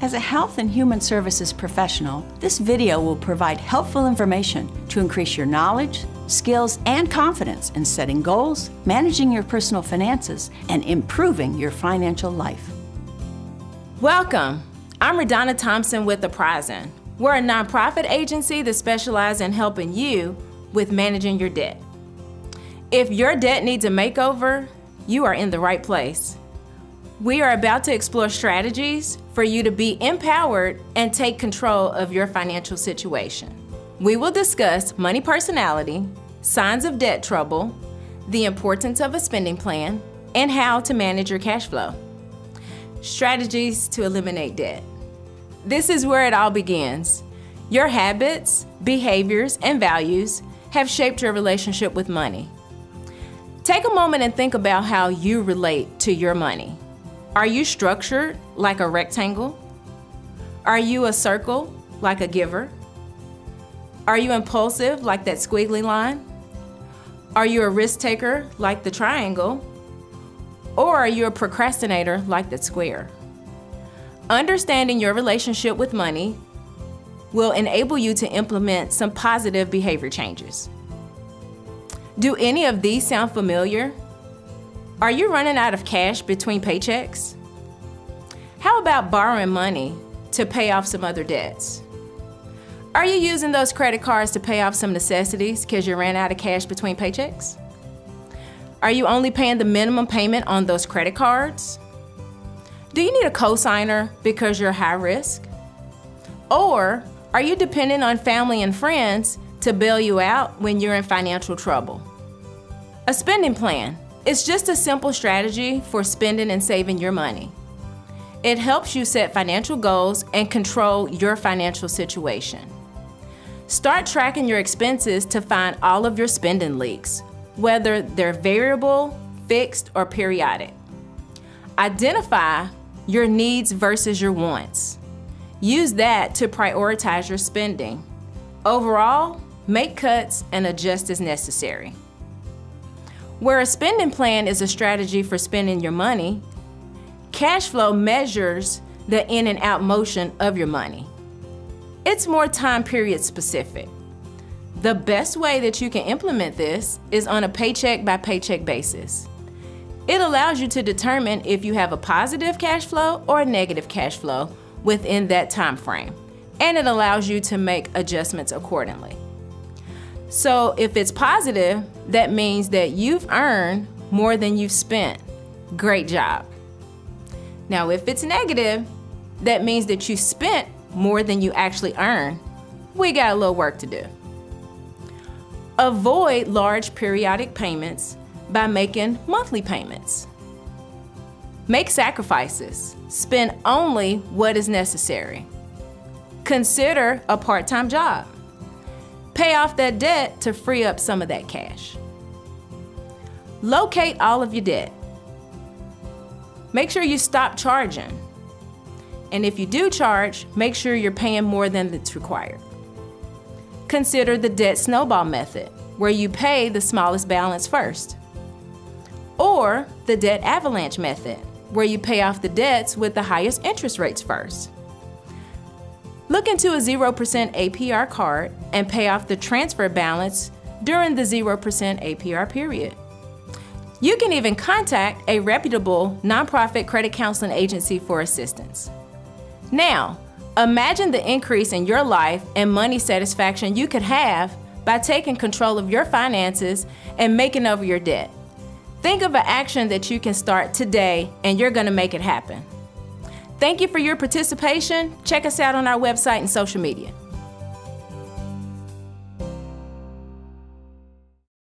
As a health and human services professional, this video will provide helpful information to increase your knowledge, skills, and confidence in setting goals, managing your personal finances, and improving your financial life. Welcome. I'm Re'Donna Thompson with The. We're a nonprofit agency that specializes in helping you with managing your debt. If your debt needs a makeover, you are in the right place. We are about to explore strategies for you to be empowered and take control of your financial situation. We will discuss money personality, signs of debt trouble, the importance of a spending plan, and how to manage your cash flow. Strategies to eliminate debt. This is where it all begins. Your habits, behaviors, and values have shaped your relationship with money. Take a moment and think about how you relate to your money. Are you structured like a rectangle? Are you a circle like a giver? Are you impulsive like that squiggly line? Are you a risk taker like the triangle? Or are you a procrastinator like the square? Understanding your relationship with money will enable you to implement some positive behavior changes. Do any of these sound familiar? Are you running out of cash between paychecks? How about borrowing money to pay off some other debts? Are you using those credit cards to pay off some necessities because you ran out of cash between paychecks? Are you only paying the minimum payment on those credit cards? Do you need a cosigner because you're high risk? Or are you dependent on family and friends to bail you out when you're in financial trouble? A spending plan is just a simple strategy for spending and saving your money. It helps you set financial goals and control your financial situation. Start tracking your expenses to find all of your spending leaks, whether they're variable, fixed, or periodic. Identify your needs versus your wants. Use that to prioritize your spending. Overall, make cuts and adjust as necessary. Where a spending plan is a strategy for spending your money, cash flow measures the in and out motion of your money. It's more time period specific. The best way that you can implement this is on a paycheck by paycheck basis. It allows you to determine if you have a positive cash flow or a negative cash flow within that time frame, and it allows you to make adjustments accordingly. So if it's positive, that means that you've earned more than you've spent. Great job. Now, if it's negative, that means that you spent more than you actually earned. We got a little work to do. Avoid large periodic payments by making monthly payments. Make sacrifices. Spend only what is necessary. Consider a part time job. Pay off that debt to free up some of that cash. Locate all of your debt. Make sure you stop charging. And if you do charge, make sure you're paying more than it's required. Consider the debt snowball method, where you pay the smallest balance first. Or the debt avalanche method, where you pay off the debts with the highest interest rates first. Look into a 0% APR card and pay off the transfer balance during the 0% APR period. You can even contact a reputable nonprofit credit counseling agency for assistance. Now, imagine the increase in your life and money satisfaction you could have by taking control of your finances and making over your debt. Think of an action that you can start today and you're going to make it happen. Thank you for your participation. Check us out on our website and social media.